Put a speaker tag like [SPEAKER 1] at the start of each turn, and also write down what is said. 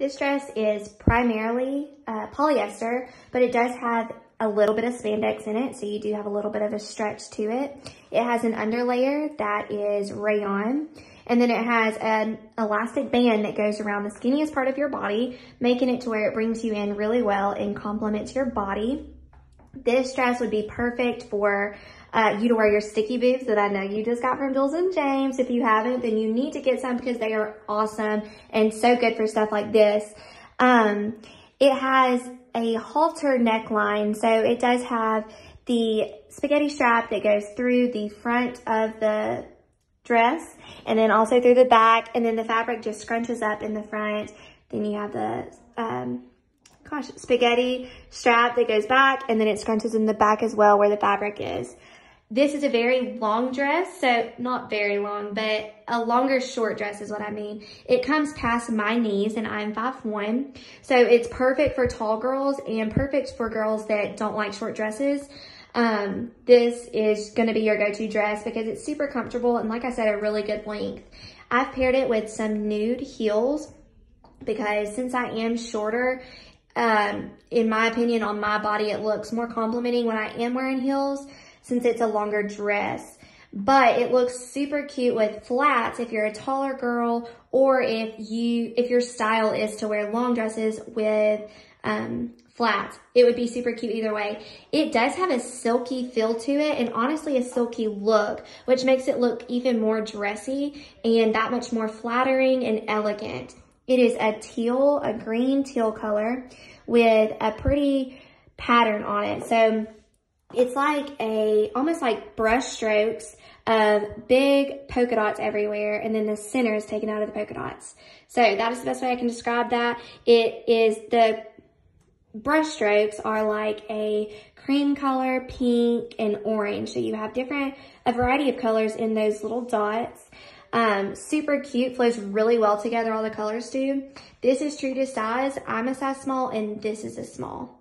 [SPEAKER 1] This dress is primarily uh, polyester, but it does have a little bit of spandex in it, so you do have a little bit of a stretch to it. It has an underlayer that is rayon, and then it has an elastic band that goes around the skinniest part of your body, making it to where it brings you in really well and complements your body. This dress would be perfect for uh, you to wear your sticky boots that I know you just got from Jules and James. If you haven't, then you need to get some because they are awesome and so good for stuff like this. Um, it has a halter neckline, so it does have the spaghetti strap that goes through the front of the dress and then also through the back and then the fabric just scrunches up in the front. Then you have the um, gosh, spaghetti strap that goes back and then it scrunches in the back as well where the fabric is. This is a very long dress, so not very long, but a longer short dress is what I mean. It comes past my knees and I'm 5'1", so it's perfect for tall girls and perfect for girls that don't like short dresses. Um, this is gonna be your go-to dress because it's super comfortable and like I said, a really good length. I've paired it with some nude heels because since I am shorter, um, in my opinion, on my body, it looks more complimenting when I am wearing heels since it's a longer dress. But it looks super cute with flats if you're a taller girl or if you if your style is to wear long dresses with um, flats. It would be super cute either way. It does have a silky feel to it and honestly a silky look, which makes it look even more dressy and that much more flattering and elegant. It is a teal, a green teal color with a pretty pattern on it. So it's like a, almost like brush strokes of big polka dots everywhere and then the center is taken out of the polka dots. So that is the best way I can describe that. It is, the brush strokes are like a cream color, pink, and orange. So you have different, a variety of colors in those little dots. Um, super cute, flows really well together, all the colors do. This is true to size. I'm a size small and this is a small.